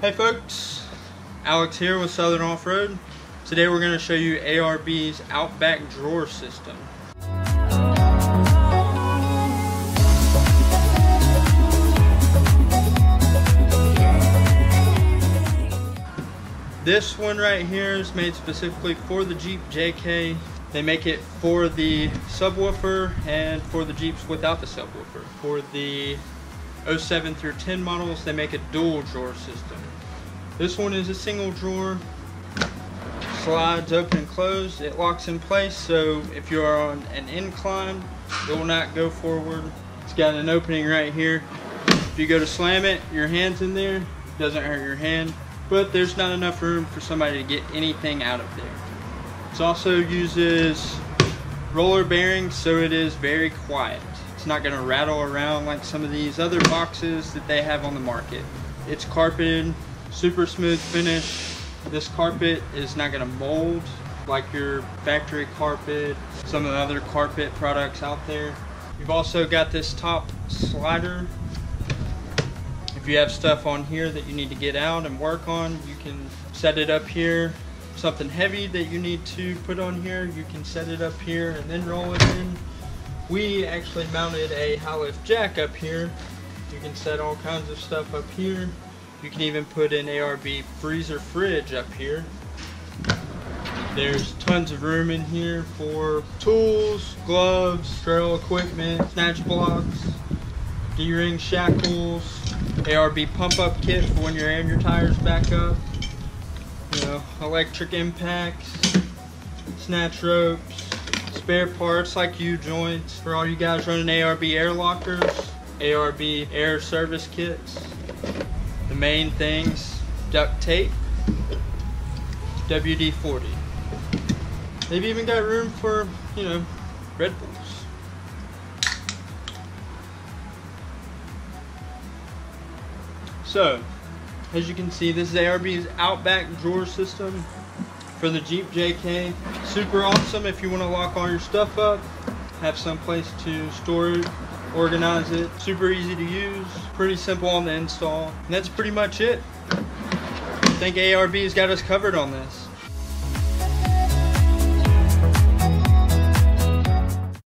Hey folks, Alex here with Southern Off-Road. Today we're going to show you ARB's Outback drawer system. This one right here is made specifically for the Jeep JK. They make it for the subwoofer and for the Jeeps without the subwoofer. For the 07 through 10 models, they make a dual drawer system. This one is a single drawer, slides open and closed, It locks in place, so if you are on an incline, it will not go forward. It's got an opening right here. If you go to slam it, your hand's in there, doesn't hurt your hand, but there's not enough room for somebody to get anything out of there. It also uses roller bearings, so it is very quiet. It's not going to rattle around like some of these other boxes that they have on the market. It's carpeted, super smooth finish. This carpet is not going to mold like your factory carpet, some of the other carpet products out there. You've also got this top slider. If you have stuff on here that you need to get out and work on, you can set it up here. Something heavy that you need to put on here, you can set it up here and then roll it in we actually mounted a lift jack up here. You can set all kinds of stuff up here. You can even put an ARB freezer fridge up here. There's tons of room in here for tools, gloves, trail equipment, snatch blocks, D-ring shackles, ARB pump up kit for when you're airing your tires back up, you know, electric impacts, snatch ropes, spare parts like U-joints for all you guys running ARB air lockers, ARB air service kits. The main things, duct tape, WD-40. They've even got room for, you know, Red Bulls. So, as you can see, this is ARB's Outback drawer system for the Jeep JK. Super awesome if you want to lock all your stuff up, have some place to store it, organize it. Super easy to use, pretty simple on the install. And that's pretty much it. I think ARB's got us covered on this.